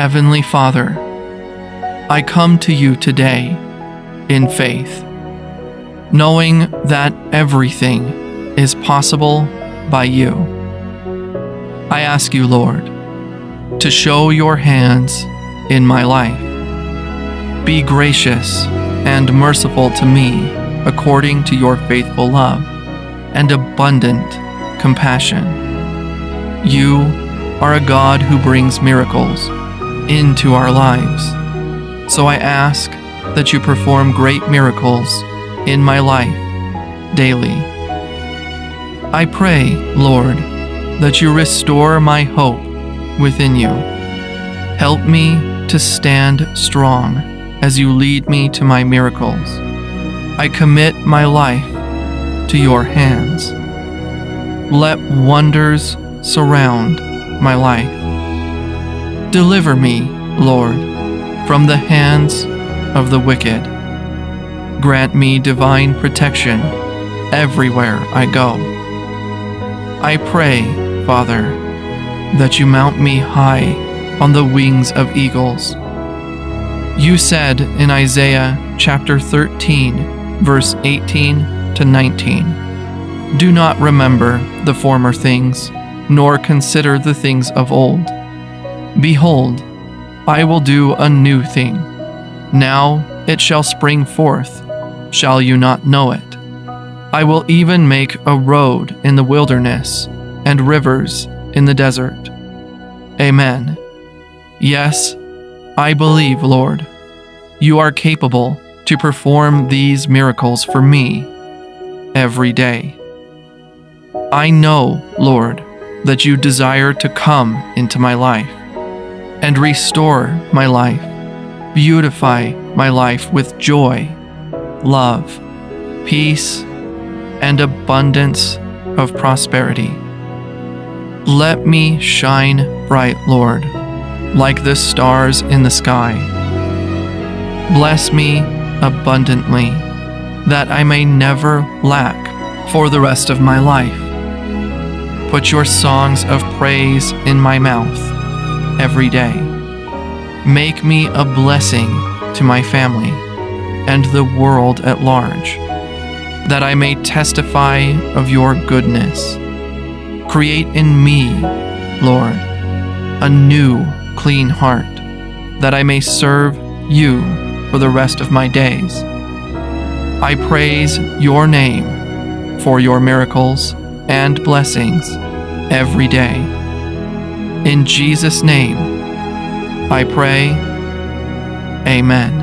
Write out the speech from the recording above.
Heavenly Father, I come to you today in faith, knowing that everything is possible by you. I ask you, Lord, to show your hands in my life. Be gracious and merciful to me according to your faithful love and abundant compassion. You are a God who brings miracles into our lives. So I ask that you perform great miracles in my life daily. I pray, Lord, that you restore my hope within you. Help me to stand strong as you lead me to my miracles. I commit my life to your hands. Let wonders surround my life. Deliver me, Lord, from the hands of the wicked. Grant me divine protection everywhere I go. I pray, Father, that you mount me high on the wings of eagles. You said in Isaiah chapter 13, verse 18 to 19, Do not remember the former things, nor consider the things of old. Behold, I will do a new thing. Now it shall spring forth. Shall you not know it? I will even make a road in the wilderness and rivers in the desert. Amen. Yes, I believe, Lord. You are capable to perform these miracles for me every day. I know, Lord, that you desire to come into my life and restore my life, beautify my life with joy, love, peace, and abundance of prosperity. Let me shine bright, Lord, like the stars in the sky. Bless me abundantly, that I may never lack for the rest of my life. Put your songs of praise in my mouth every day. Make me a blessing to my family and the world at large, that I may testify of your goodness. Create in me, Lord, a new, clean heart, that I may serve you for the rest of my days. I praise your name for your miracles and blessings every day. In Jesus' name, I pray, Amen.